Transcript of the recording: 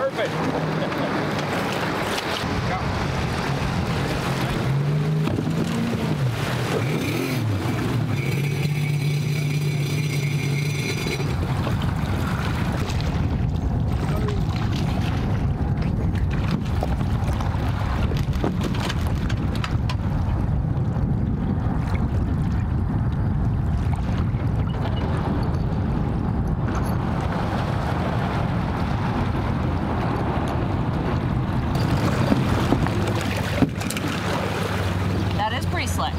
Perfect. Slick.